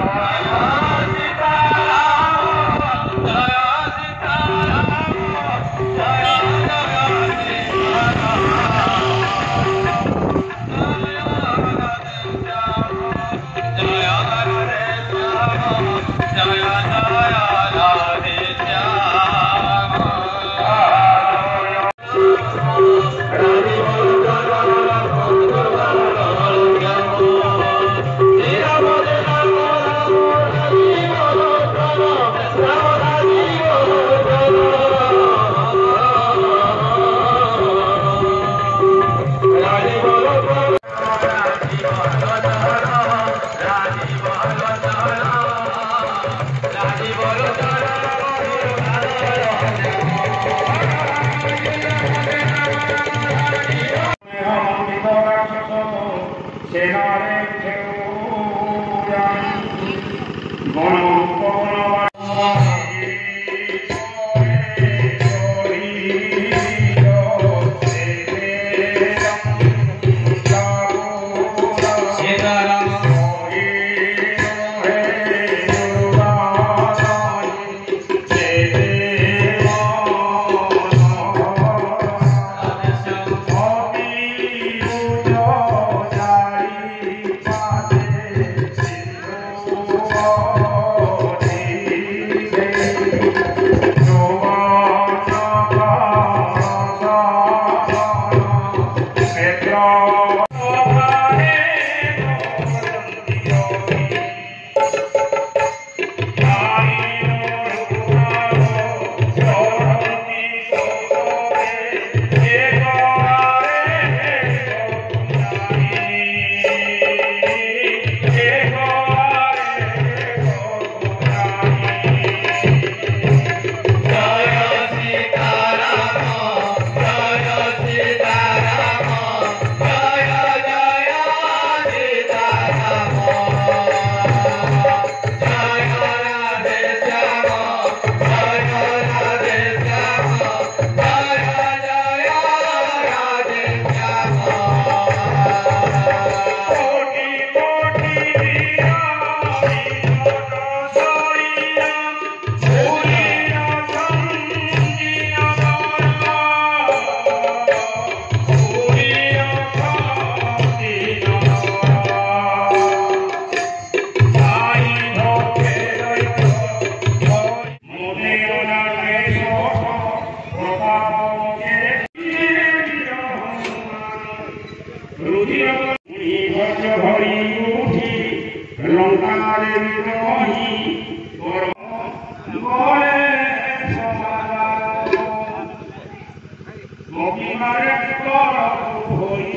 Oh,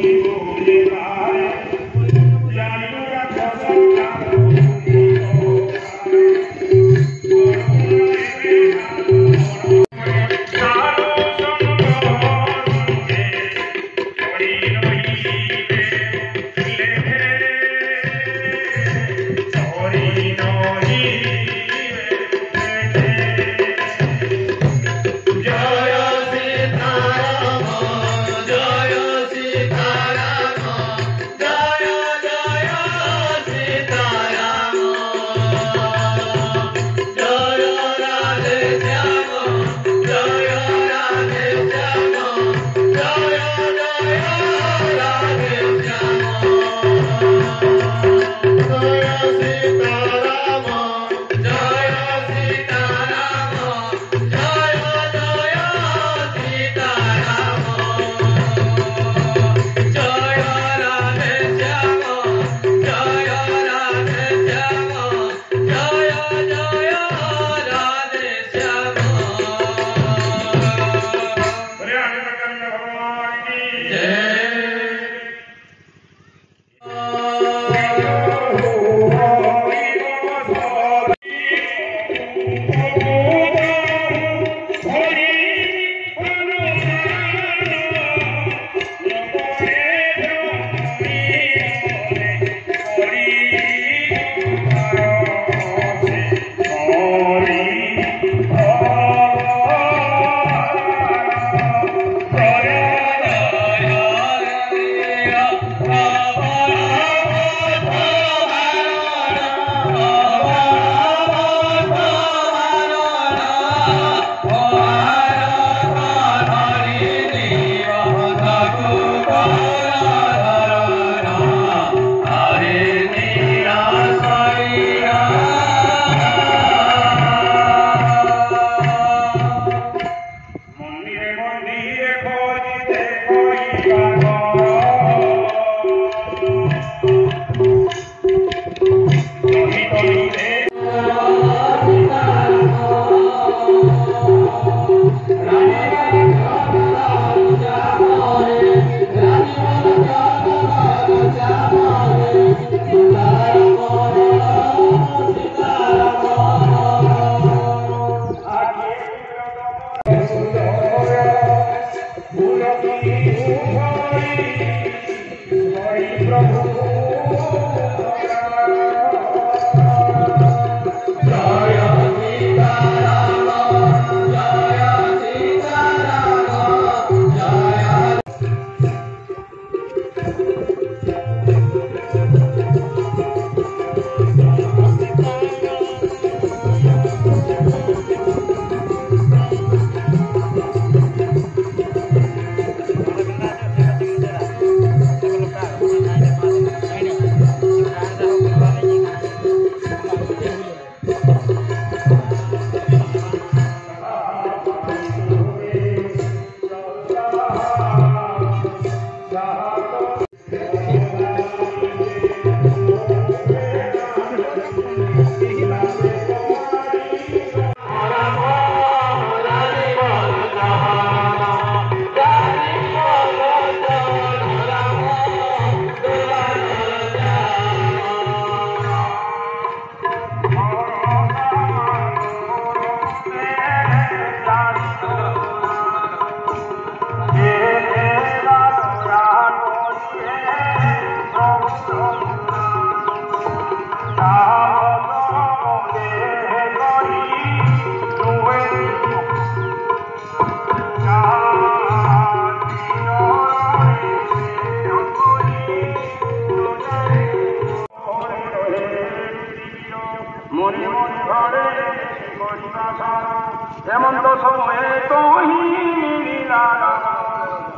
Senhor,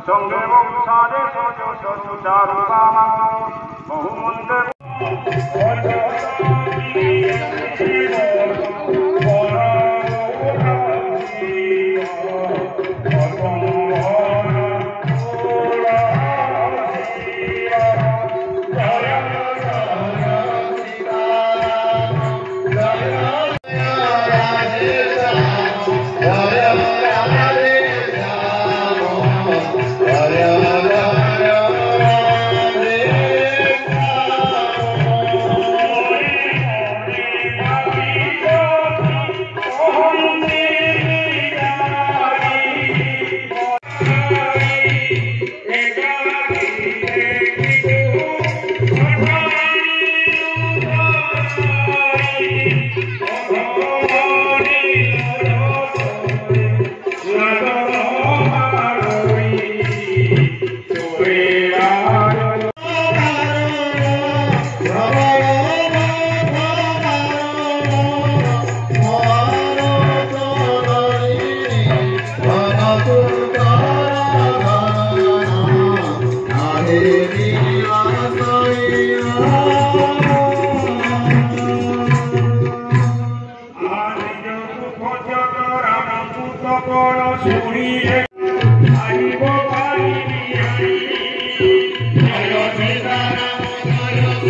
সঙ্গে বংশারে সজ সজু চারু বামা বহু